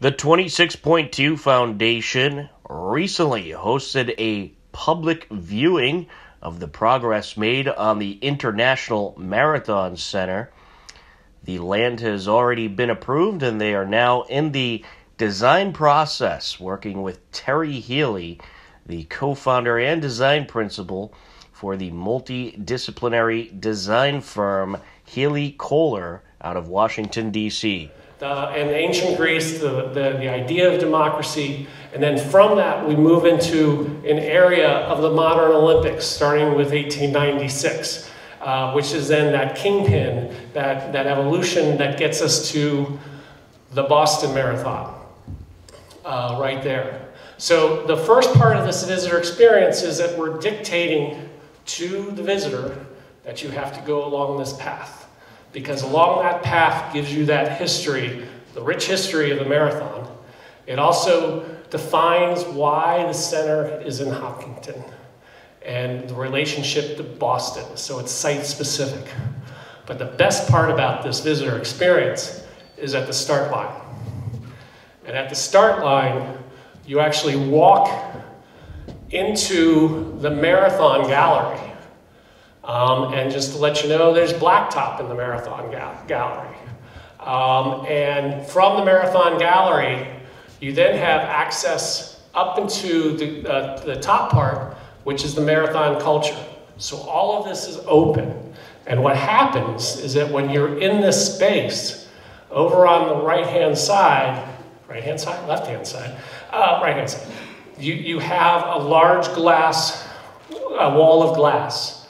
The 26.2 Foundation recently hosted a public viewing of the progress made on the International Marathon Center. The land has already been approved and they are now in the design process, working with Terry Healy, the co founder and design principal for the multidisciplinary design firm Healy Kohler out of Washington, D.C. Uh, in ancient Greece, the, the, the idea of democracy, and then from that we move into an area of the modern Olympics, starting with 1896, uh, which is then that kingpin, that, that evolution that gets us to the Boston Marathon, uh, right there. So the first part of this visitor experience is that we're dictating to the visitor that you have to go along this path because along that path gives you that history, the rich history of the marathon. It also defines why the center is in Hopkinton and the relationship to Boston, so it's site specific. But the best part about this visitor experience is at the start line. And at the start line, you actually walk into the marathon gallery. Um, and just to let you know, there's blacktop in the Marathon ga Gallery. Um, and from the Marathon Gallery, you then have access up into the, uh, the top part, which is the marathon culture. So all of this is open. And what happens is that when you're in this space, over on the right-hand side, right-hand side, left-hand side, uh, right-hand side, you, you have a large glass, a wall of glass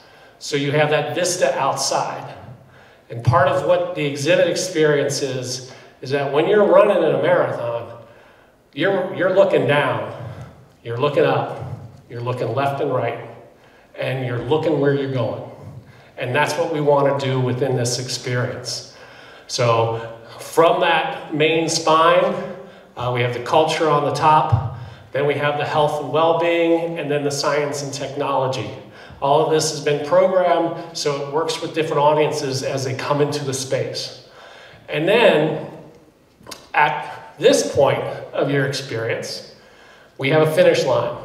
so you have that vista outside. And part of what the exhibit experience is, is that when you're running in a marathon, you're, you're looking down, you're looking up, you're looking left and right, and you're looking where you're going. And that's what we want to do within this experience. So from that main spine, uh, we have the culture on the top, then we have the health and well-being, and then the science and technology. All of this has been programmed so it works with different audiences as they come into the space. And then at this point of your experience, we have a finish line.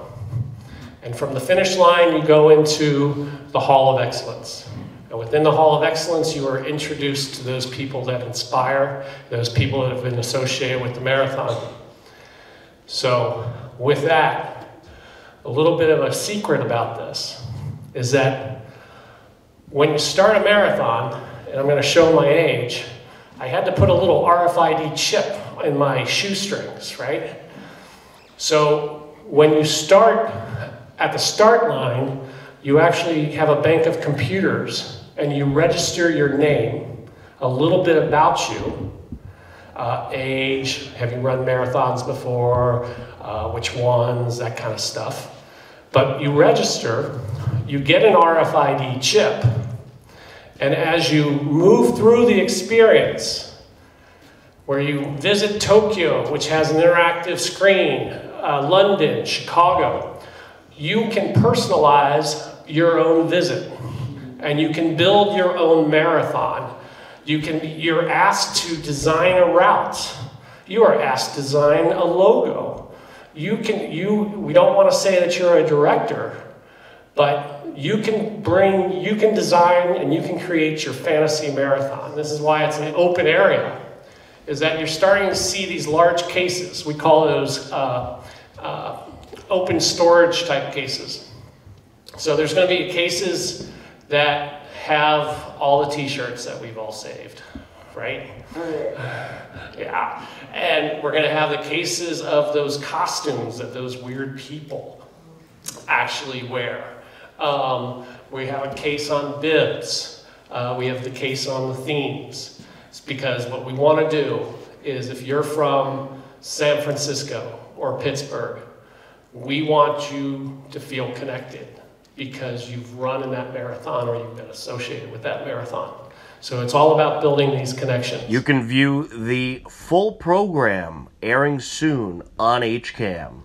And from the finish line, you go into the Hall of Excellence. And within the Hall of Excellence, you are introduced to those people that inspire, those people that have been associated with the marathon. So, with that, a little bit of a secret about this is that when you start a marathon, and I'm going to show my age, I had to put a little RFID chip in my shoestrings, right? So when you start at the start line, you actually have a bank of computers and you register your name, a little bit about you, uh, age, have you run marathons before, uh, which ones, that kind of stuff. But you register, you get an RFID chip, and as you move through the experience, where you visit Tokyo, which has an interactive screen, uh, London, Chicago, you can personalize your own visit and you can build your own marathon. You can, you're asked to design a route. You are asked to design a logo you can, you, we don't want to say that you're a director, but you can bring, you can design and you can create your fantasy marathon. This is why it's an open area, is that you're starting to see these large cases. We call those uh, uh, open storage type cases. So there's going to be cases that have all the t-shirts that we've all saved right? Yeah. And we're going to have the cases of those costumes that those weird people actually wear. Um, we have a case on bibs. Uh, we have the case on the themes. It's because what we want to do is if you're from San Francisco or Pittsburgh, we want you to feel connected because you've run in that marathon or you've been associated with that marathon. So it's all about building these connections. You can view the full program airing soon on HCAM.